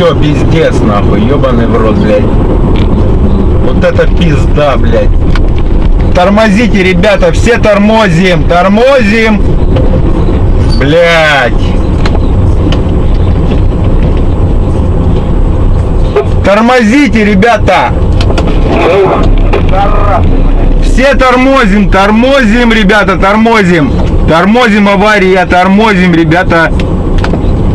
все, пиздец, нахуй, ебаный в рот, блядь. Вот это пизда, блядь. Тормозите, ребята, все тормозим, тормозим. Блядь. Тормозите, ребята. Все тормозим, тормозим, ребята, тормозим. Тормозим, авария, тормозим, ребята.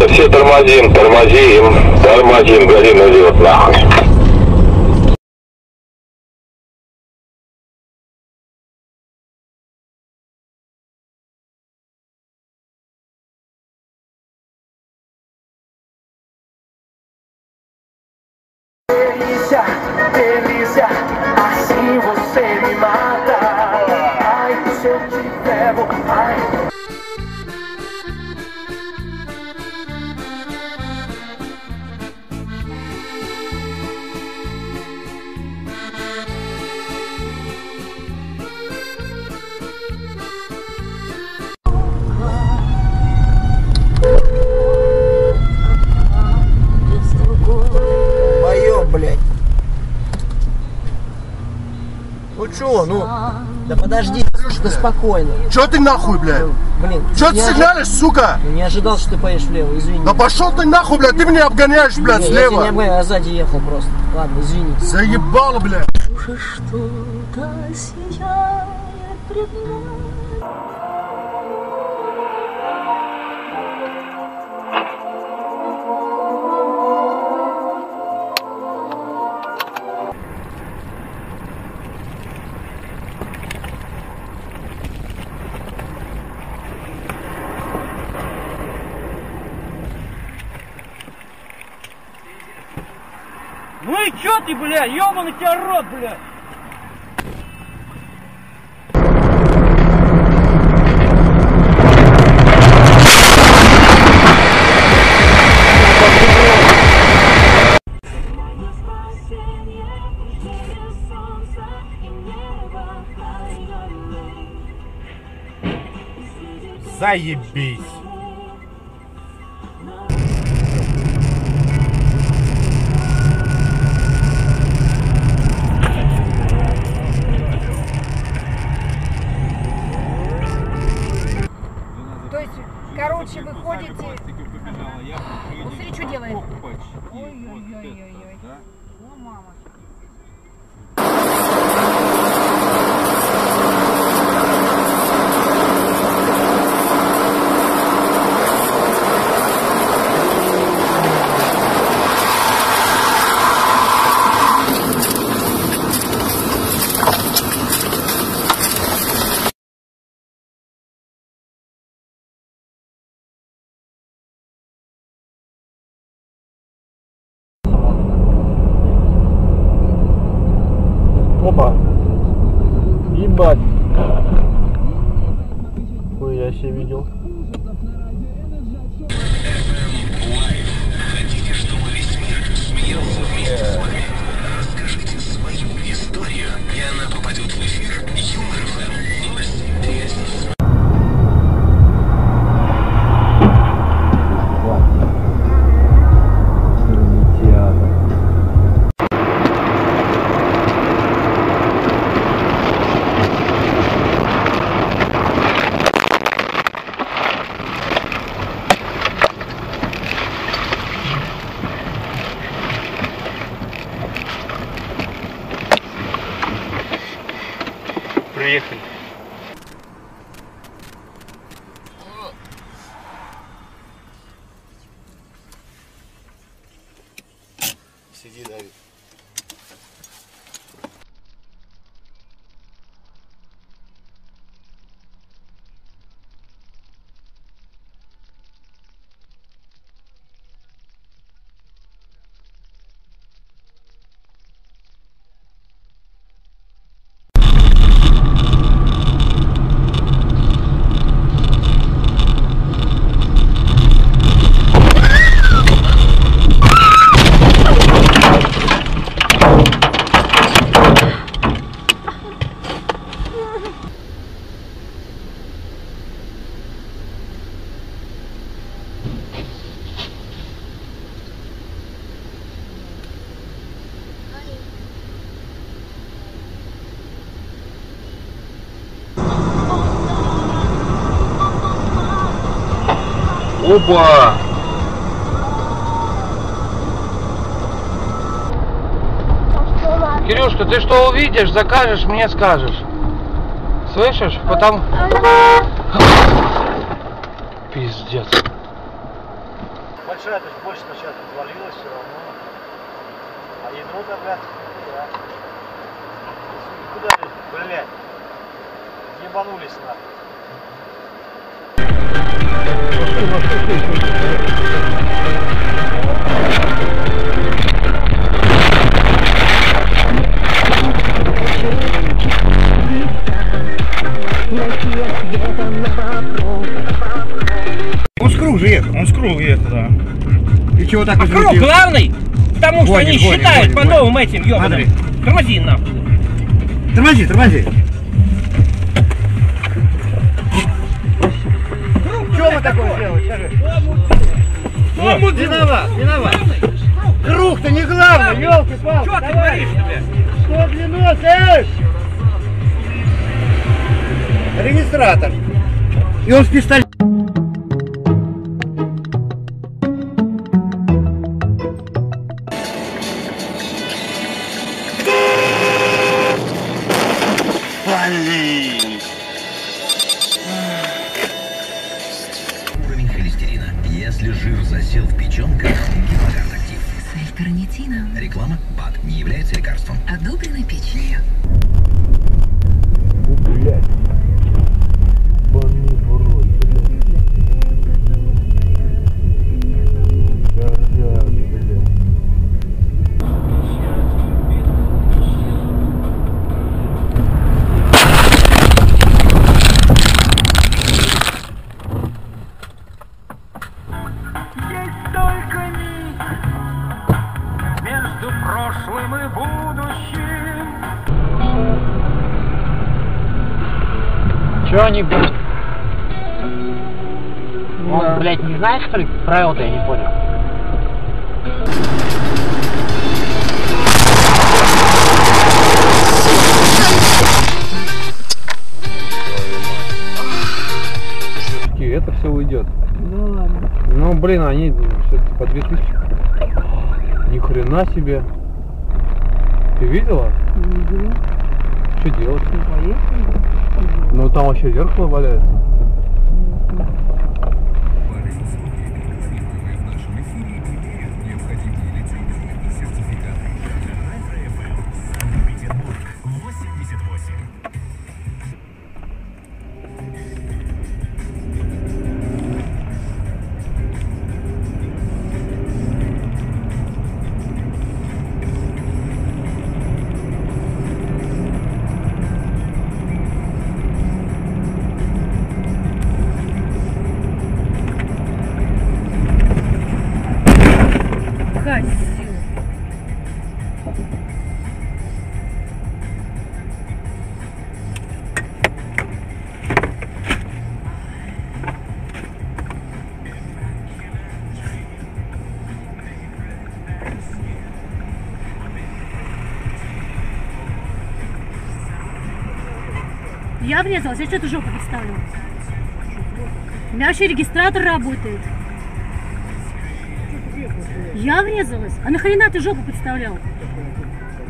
Все тормозим, тормозим, тормозим, горим идет нахуй. delícia, delícia, assim você me mata. Подожди, да спокойно. Чё ты нахуй, блядь? Блин, Чё ты сигналишь, сука? Ну, не ожидал, что ты поедешь влево, извини. Да пошел ты нахуй, блядь, ты меня обгоняешь, блядь, Не, я тебя не слева. обгоняю, я сзади ехал просто. Ладно, извини. Заебало, блядь. Уже что-то сияет пред мной. Чё ты, бля, ёбаный тебя рот, бля! Заебись. То есть, короче, вы ходите... Вот смотри, что делает. Ой-ой-ой-ой-ой. О, мама. Опа. Ебать. Ой, я себе видел. sizi de Оба! Кирюшка, ты что увидишь, закажешь, мне скажешь. Слышишь? Потом... Пиздец. Большая, то есть больше сейчас развалилась все равно. А ядро-то, блядь, да. Куда же, блядь? Ебанулись нахуй. Он с круг же ехал, он с круга ехал, да. И чего так А круг главный, потому что Гонит, они гонит, считают гонит, по новым этим ебаным. Тормози нахуй. Тормози, тормози. Мы такое сделали? Скажи. Виноват, виноват. Круг-то не главное, елки-палки. Что ты говоришь, тебе? Что длину, эй! Регистратор. И он с пистолетом. Сальпернитина. Реклама БАД не является лекарством. Одобрено печенью. Че они, блядь? Он, блядь, не знает, что ли, правила-то я не понял. Все-таки это все уйдет. Ну ладно. Ну блин, они все-таки по 2000. Ни хрена себе. Ты видела? Что делать? Ну там вообще зеркало валяется. Я врезалась, я что-то жопу подставила. У меня вообще регистратор работает. Я врезалась. А нахрена ты жопу подставлял?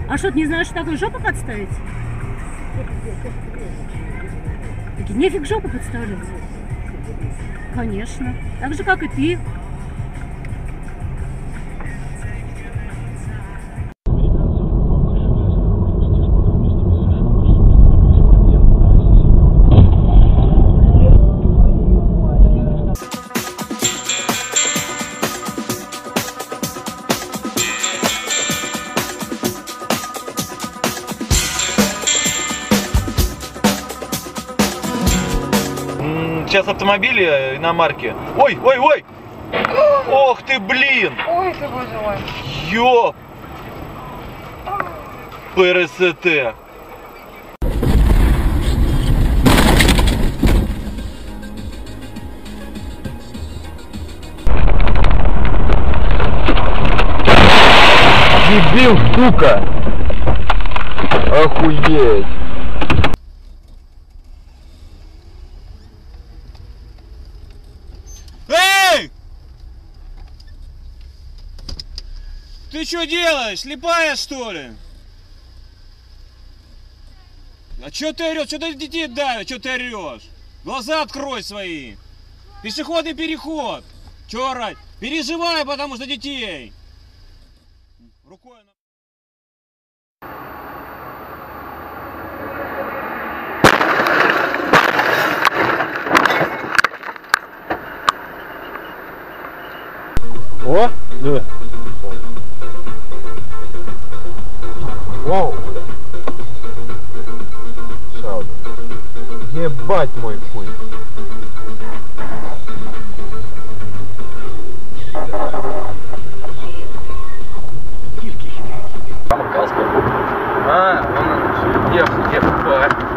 А что, ты не знаешь, что такое жопу подставить? Таки нефиг жопу подставлять. Конечно. Так же, как и ты. Сейчас автомобили иномарки. Ой, ой, ой! Ох ты, блин! Ой, ты боже мой. Ёп! ПРСТ. Дебил, сука! Охуеть! Что делаешь? Слепая что ли? А что ты орешь? Что ты детей давишь? Что ты орешь? Глаза открой свои. Пешеходный переход. Че орать? Переживай, потому что детей. О, диви. Вау. Ще один. Єбать мой хуй. А, он еб, ебать.